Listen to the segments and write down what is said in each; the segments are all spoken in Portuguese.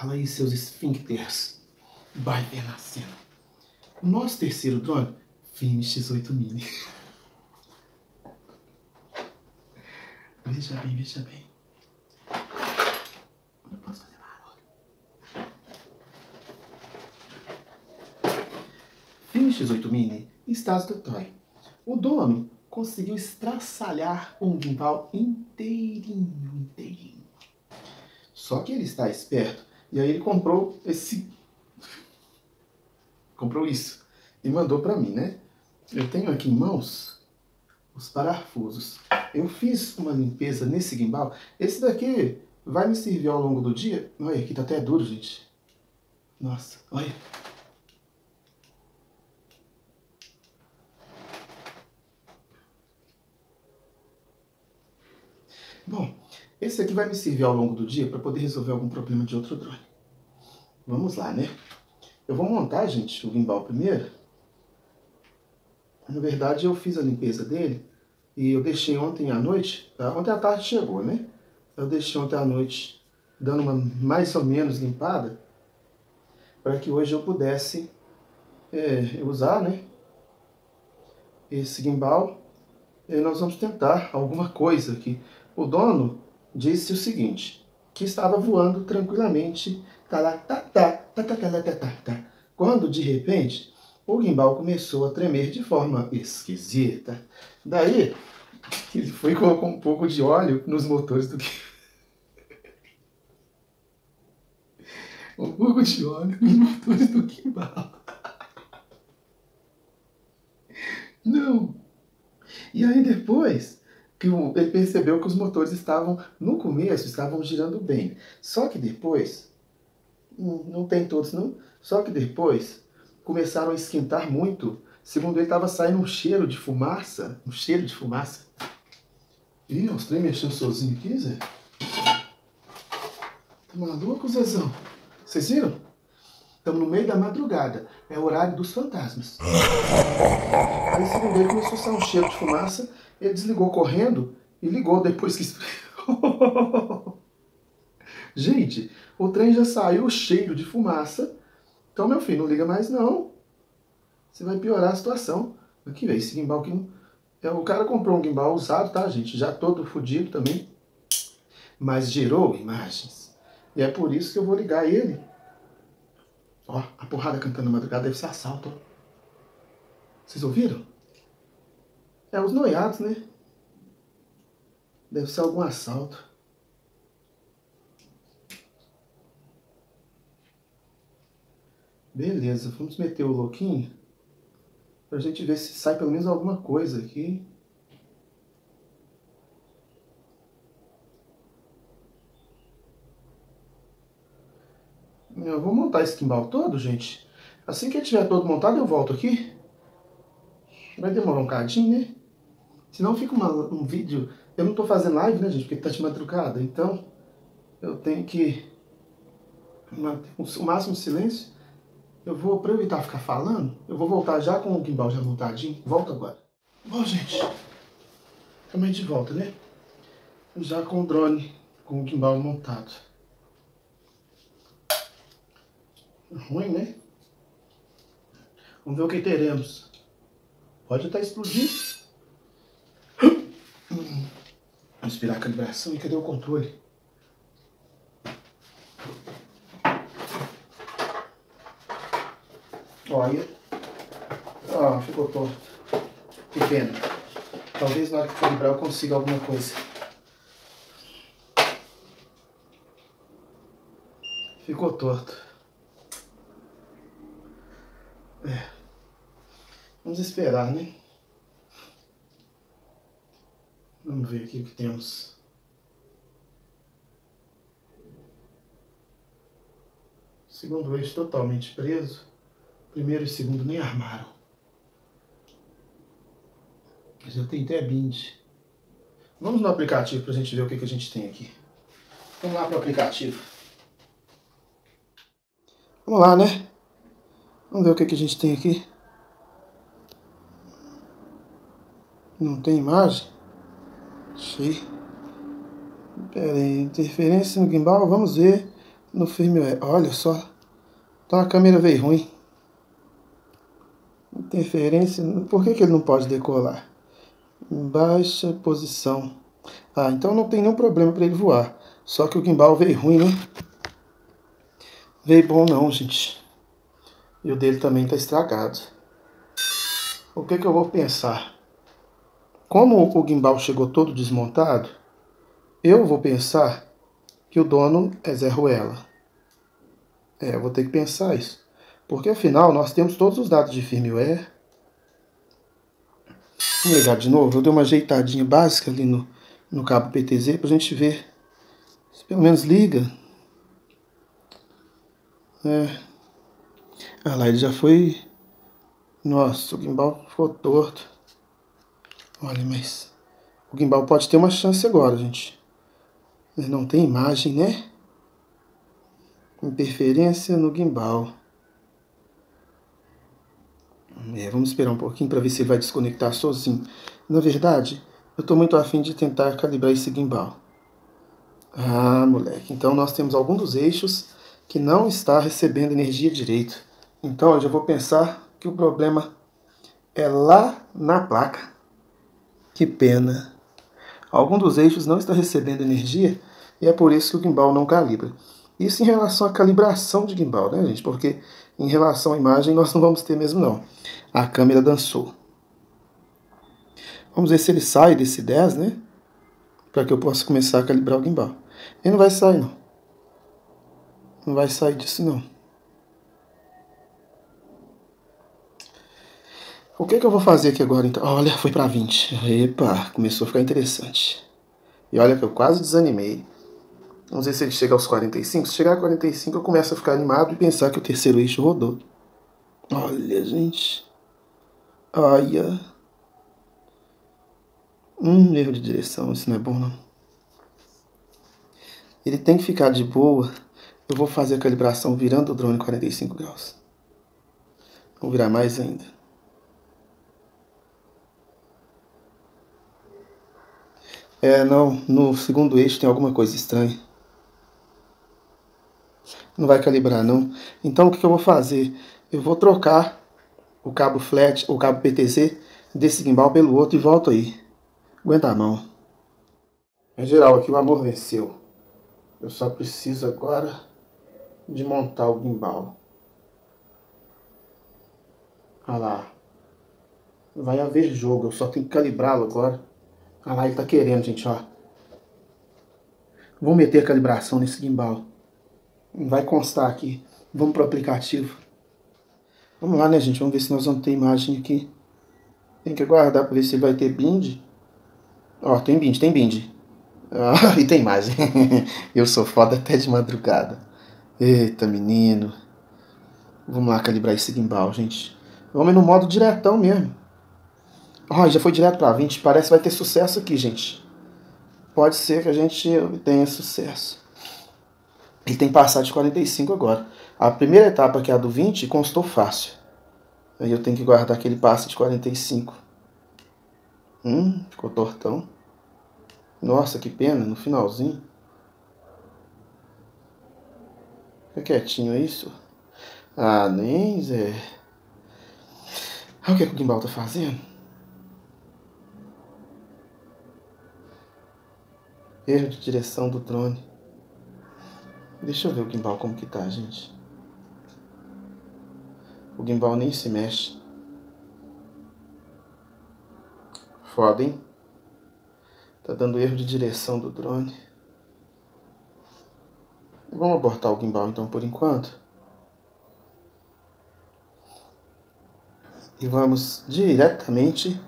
Fala aí, seus esfíncteres. Vai ver na cena. Nosso terceiro drone, Finish X8 Mini. veja bem, veja bem. Não posso fazer barulho. Finish X8 Mini está do toy. O dono conseguiu estraçalhar um gimbal inteirinho, inteirinho. Só que ele está esperto e aí ele comprou esse comprou isso e mandou para mim, né? Eu tenho aqui em mãos os parafusos. Eu fiz uma limpeza nesse gimbal. Esse daqui vai me servir ao longo do dia. Olha, aqui tá até duro, gente. Nossa, olha. Bom, esse aqui vai me servir ao longo do dia para poder resolver algum problema de outro drone. Vamos lá, né? Eu vou montar, gente, o gimbal primeiro. Na verdade, eu fiz a limpeza dele e eu deixei ontem à noite, tá? ontem à tarde chegou, né? Eu deixei ontem à noite dando uma mais ou menos limpada para que hoje eu pudesse é, usar, né? Esse gimbal. E nós vamos tentar alguma coisa aqui. O dono disse o seguinte, que estava voando tranquilamente, quando de repente o Guimbal começou a tremer de forma esquisita. Daí ele foi e colocou um pouco de óleo nos motores do Guimbal. Um pouco de óleo nos motores do Guimbal. Não! E aí depois que ele percebeu que os motores estavam, no começo, estavam girando bem. Só que depois não tem todos não, só que depois começaram a esquentar muito. Segundo ele, estava saindo um cheiro de fumaça. Um cheiro de fumaça. Ih, os trem mexendo sozinho aqui, Zé? Tá maluco, Zezão? Vocês viram? Estamos no meio da madrugada. É o horário dos fantasmas. Aí, segundo ele, começou a sair um cheiro de fumaça. Ele desligou correndo e ligou depois que... Gente, o trem já saiu cheio de fumaça então, meu filho, não liga mais não. Você vai piorar a situação. Aqui, velho, esse gimbal não... É, o cara comprou um gimbal usado, tá, gente? Já todo fodido também. Mas gerou imagens. E é por isso que eu vou ligar ele. Ó, a porrada cantando na madrugada deve ser assalto. Ó. Vocês ouviram? É os noiados, né? Deve ser algum assalto. Beleza, vamos meter o louquinho pra gente ver se sai pelo menos alguma coisa aqui. Eu vou montar esse gimbal todo, gente. Assim que ele estiver todo montado, eu volto aqui. Vai demorar um cadinho, né? Senão fica uma, um vídeo... Eu não tô fazendo live, né, gente? Porque tá de madrugada. Então, eu tenho que manter o máximo silêncio. Eu vou aproveitar ficar falando, eu vou voltar já com o gimbal já montadinho. Volto agora. Bom, gente, também de volta, né? Já com o drone, com o gimbal montado. Ruim, né? Vamos ver o que teremos. Pode até explodir. Vamos esperar a calibração. E cadê o controle? Olha. Ah, ficou torto. Que pena. Talvez na hora que calibrar eu consiga alguma coisa. Ficou torto. É. Vamos esperar, né? Vamos ver aqui o que temos. Segundo eixo totalmente preso. Primeiro e segundo nem armaram. Já tem até bind. Vamos no aplicativo para a gente ver o que, que a gente tem aqui. Vamos lá para o aplicativo. Vamos lá, né? Vamos ver o que, que a gente tem aqui. Não tem imagem? Achei. Pera aí, interferência no gimbal, vamos ver. no firmware. Olha só. Então a câmera veio ruim. Interferência. Por que, que ele não pode decolar? Baixa posição. Ah, então não tem nenhum problema para ele voar. Só que o gimbal veio ruim, né? Veio bom não, gente. E o dele também está estragado. O que, que eu vou pensar? Como o gimbal chegou todo desmontado, eu vou pensar que o dono é Zé Ruela. É, eu vou ter que pensar isso. Porque afinal nós temos todos os dados de firmware. Vamos ligar de novo. Eu dei uma ajeitadinha básica ali no, no cabo PTZ para a gente ver se pelo menos liga. É. Ah lá, ele já foi. Nossa, o gimbal ficou torto. Olha, mas o gimbal pode ter uma chance agora, gente. Não tem imagem, né? Interferência no gimbal. É, vamos esperar um pouquinho para ver se ele vai desconectar sozinho. Na verdade, eu estou muito afim de tentar calibrar esse gimbal. Ah, moleque. Então nós temos algum dos eixos que não está recebendo energia direito. Então eu já vou pensar que o problema é lá na placa. Que pena. Algum dos eixos não está recebendo energia e é por isso que o gimbal não calibra. Isso em relação à calibração de gimbal, né, gente? Porque em relação à imagem nós não vamos ter mesmo, não. A câmera dançou. Vamos ver se ele sai desse 10, né? Para que eu possa começar a calibrar o gimbal. Ele não vai sair, não. Não vai sair disso, não. O que, que eu vou fazer aqui agora, então? Olha, foi para 20. Epa, começou a ficar interessante. E olha que eu quase desanimei. Vamos ver se ele chega aos 45. Se chegar a 45, eu começo a ficar animado e pensar que o terceiro eixo rodou. Olha, gente. Olha. Hum, erro de direção. Isso não é bom, não. Ele tem que ficar de boa. Eu vou fazer a calibração virando o drone 45 graus. Vou virar mais ainda. É, não. No segundo eixo tem alguma coisa estranha. Não vai calibrar, não. Então, o que eu vou fazer? Eu vou trocar o cabo flat, o cabo PTZ desse gimbal pelo outro e volto aí. Aguenta a mão. Em geral, aqui o amor venceu. Eu só preciso agora de montar o gimbal. Olha lá. Vai haver jogo, eu só tenho que calibrá-lo agora. Olha lá, ele tá querendo, gente, ó. Vou meter a calibração nesse gimbal. Vai constar aqui. Vamos pro aplicativo. Vamos lá, né, gente? Vamos ver se nós vamos ter imagem aqui. Tem que aguardar para ver se vai ter bind. Ó, tem bind, tem bind. Ah, e tem imagem. Eu sou foda até de madrugada. Eita, menino. Vamos lá calibrar esse gimbal, gente. Vamos no modo diretão mesmo. Ó, já foi direto para 20. Parece que vai ter sucesso aqui, gente. Pode ser que a gente tenha sucesso. Ele tem passar de 45 agora. A primeira etapa, que é a do 20, constou fácil. Aí eu tenho que guardar que ele passe de 45. Hum, ficou tortão. Nossa, que pena, no finalzinho. Fica quietinho isso. Ah, nem Zé. Olha o que, é que o gimbal tá fazendo. Erro de direção do drone. Deixa eu ver o gimbal como que tá, gente. O gimbal nem se mexe. Foda, hein? Tá dando erro de direção do drone. Vamos abortar o gimbal então por enquanto. E vamos diretamente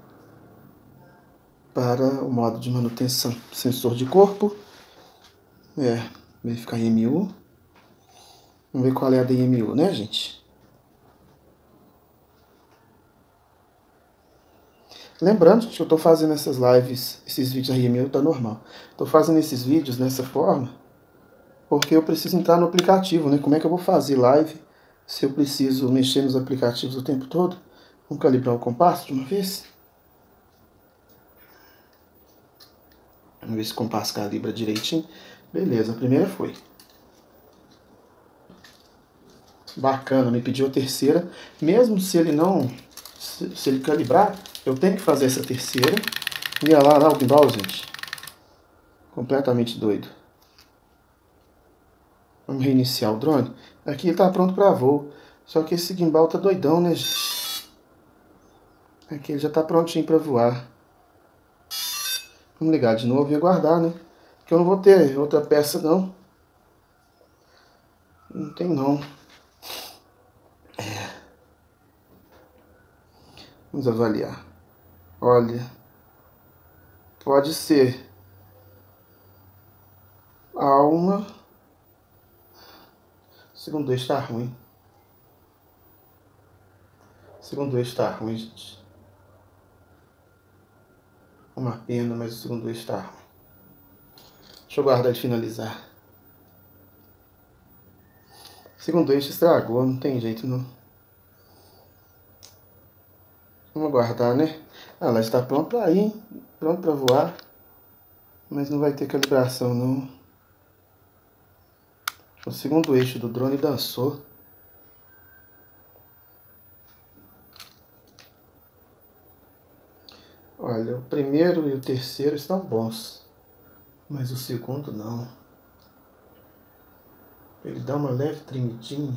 para o modo de manutenção. Sensor de corpo. É, verificar IMU. Vamos ver qual é a DMU, né, gente? Lembrando que eu estou fazendo essas lives, esses vídeos da IMU tá normal. Estou fazendo esses vídeos dessa forma porque eu preciso entrar no aplicativo, né? Como é que eu vou fazer live se eu preciso mexer nos aplicativos o tempo todo? Vamos calibrar o compasso de uma vez? Vamos ver se o compasso calibra direitinho. Beleza, a primeira foi. Bacana, me pediu a terceira. Mesmo se ele não... Se, se ele calibrar, eu tenho que fazer essa terceira. E olha lá, lá o gimbal, gente. Completamente doido. Vamos reiniciar o drone. Aqui ele tá pronto para voo. Só que esse gimbal tá doidão, né, gente? Aqui ele já tá prontinho para voar. Vamos ligar de novo e aguardar, né? Porque eu não vou ter outra peça, não. Não tem, não. É. Vamos avaliar. Olha. Pode ser. Alma. Segundo eixo tá ruim. Segundo eixo tá ruim, gente. Uma pena, mas o segundo eixo tá ruim. Deixa eu guardar de finalizar. Segundo eixo estragou, não tem jeito não. Vamos aguardar, né? Ah, ela está pronto para ir, pronto para voar. Mas não vai ter calibração não. O segundo eixo do drone dançou. Olha, o primeiro e o terceiro estão bons. Mas o segundo não. Ele dá uma leve tremidinha.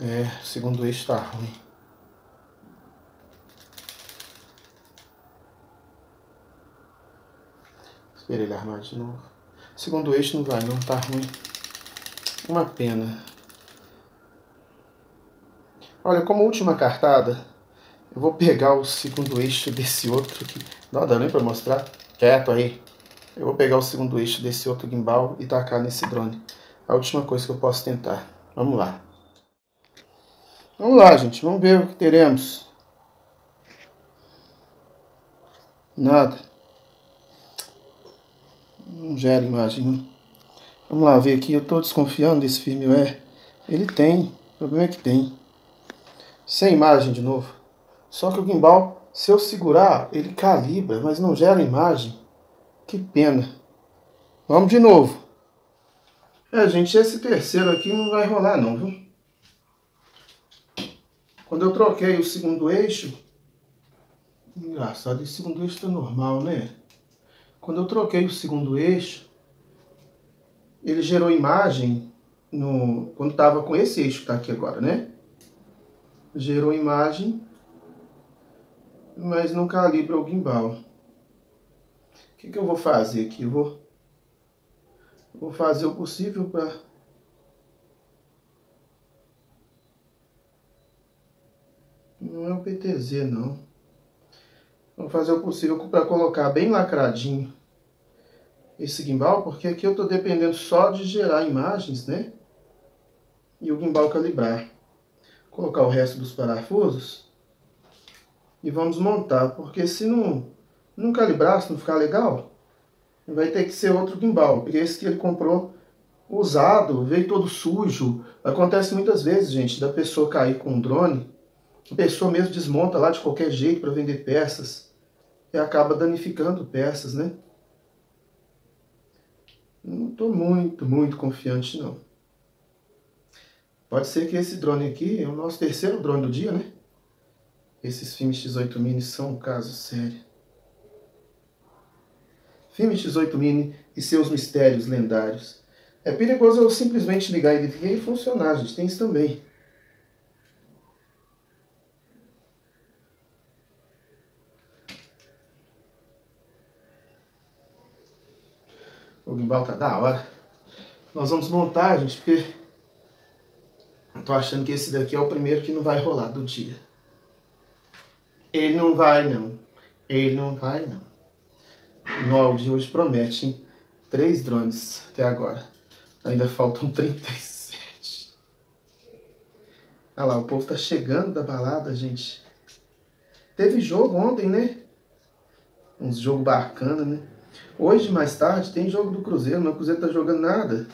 É, o segundo eixo tá ruim. Espera ele armar de novo. Segundo eixo não vai não, tá ruim. Uma pena. Olha, como última cartada, eu vou pegar o segundo eixo desse outro aqui. Não dá nem pra mostrar. Quieto aí. Eu vou pegar o segundo eixo desse outro gimbal e tacar nesse drone. A última coisa que eu posso tentar. Vamos lá. Vamos lá, gente. Vamos ver o que teremos. Nada. Não gera imagem. Né? Vamos lá ver aqui. Eu estou desconfiando desse firmware. Ele tem. O problema é que tem. Sem imagem de novo. Só que o gimbal, se eu segurar, ele calibra, mas não gera imagem. Que pena. Vamos de novo. É, gente, esse terceiro aqui não vai rolar não, viu? Quando eu troquei o segundo eixo... Engraçado, esse segundo eixo tá normal, né? Quando eu troquei o segundo eixo, ele gerou imagem no, quando estava com esse eixo que está aqui agora, né? Gerou imagem, mas não calibra o gimbal. O que, que eu vou fazer aqui? Eu vou, vou fazer o possível para... Não é o PTZ, não. Vou fazer o possível para colocar bem lacradinho esse gimbal, porque aqui eu estou dependendo só de gerar imagens, né? E o gimbal calibrar. Colocar o resto dos parafusos e vamos montar, porque se não, não calibrar, se não ficar legal, vai ter que ser outro gimbal. Porque esse que ele comprou usado, veio todo sujo. Acontece muitas vezes, gente, da pessoa cair com um drone, a pessoa mesmo desmonta lá de qualquer jeito para vender peças e acaba danificando peças, né? Não estou muito, muito confiante não. Pode ser que esse drone aqui é o nosso terceiro drone do dia, né? Esses filmes X8 Mini são um caso sério. Filme X8 Mini e seus mistérios lendários. É perigoso eu simplesmente ligar ele e funcionar, gente. Tem isso também. O gimbal tá da hora. Nós vamos montar, gente, porque tô achando que esse daqui é o primeiro que não vai rolar do dia. Ele não vai, não. Ele não vai, não. No áudio hoje promete? Três drones até agora. Ainda faltam 37. Olha lá, o povo tá chegando da balada, gente. Teve jogo ontem, né? Uns jogo bacana, né? Hoje, mais tarde, tem jogo do Cruzeiro, mas o Cruzeiro tá jogando nada.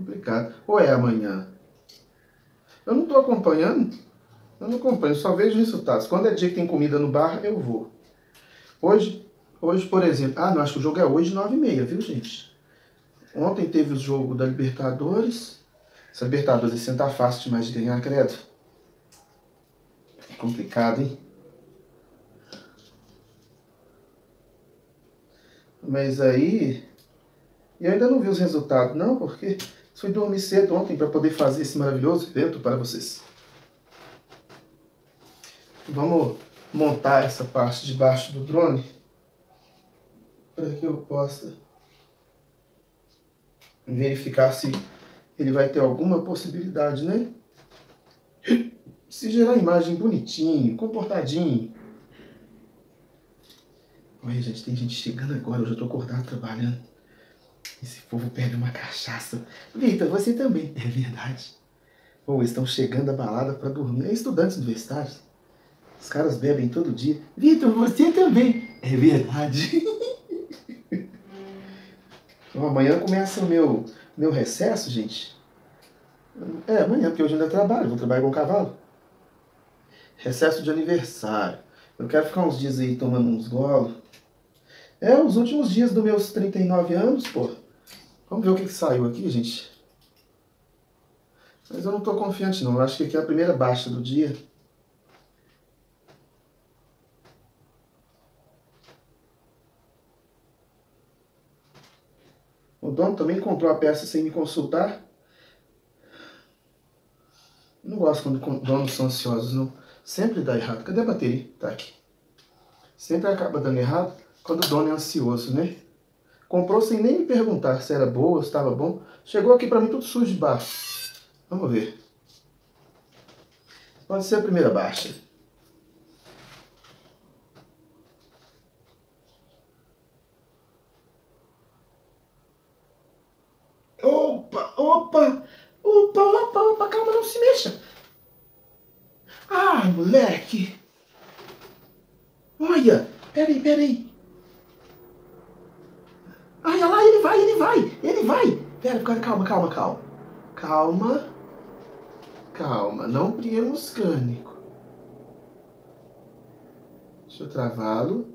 Complicado. Ou é amanhã? Eu não tô acompanhando. Eu não acompanho, só vejo resultados. Quando é dia que tem comida no bar, eu vou. Hoje, hoje, por exemplo, ah, não, acho que o jogo é hoje 9 e meia, viu, gente? Ontem teve o jogo da Libertadores. Essa Libertadores tá fácil demais de ganhar, credo. É complicado, hein? Mas aí, eu ainda não vi os resultados, não, porque fui dormir cedo ontem para poder fazer esse maravilhoso evento para vocês. Vamos montar essa parte de baixo do drone para que eu possa verificar se ele vai ter alguma possibilidade, né? Se gerar imagem bonitinho, comportadinho. Olha, gente, tem gente chegando agora, eu já tô acordado trabalhando. Esse povo perde uma cachaça. Vitor, você também. É verdade. Pô, estão chegando à balada para dormir. É estudantes universitários. Os caras bebem todo dia. Vitor, você também. É verdade. Então, amanhã começa o meu, meu recesso, gente. É, amanhã, porque hoje ainda trabalho. Vou trabalhar com o cavalo. Recesso de aniversário. Eu quero ficar uns dias aí tomando uns golos. É, os últimos dias dos meus 39 anos, pô. Vamos ver o que, que saiu aqui, gente. Mas eu não tô confiante, não. Eu acho que aqui é a primeira baixa do dia. O dono também comprou a peça sem me consultar. Não gosto quando donos são ansiosos, não. Sempre dá errado. Cadê a bateria? Tá aqui. Sempre acaba dando errado quando o dono é ansioso, né? Comprou sem nem me perguntar se era boa, se estava bom. Chegou aqui para mim tudo sujo de baixo. Vamos ver. Pode ser a primeira baixa. Opa, opa, opa, opa, opa, calma, não se mexa. Ah, moleque. Olha, peraí, peraí. Ai, olha lá, ele vai, ele vai, ele vai. Pera, calma, calma, calma. Calma. Calma, não priemos cânico. Deixa eu travá-lo.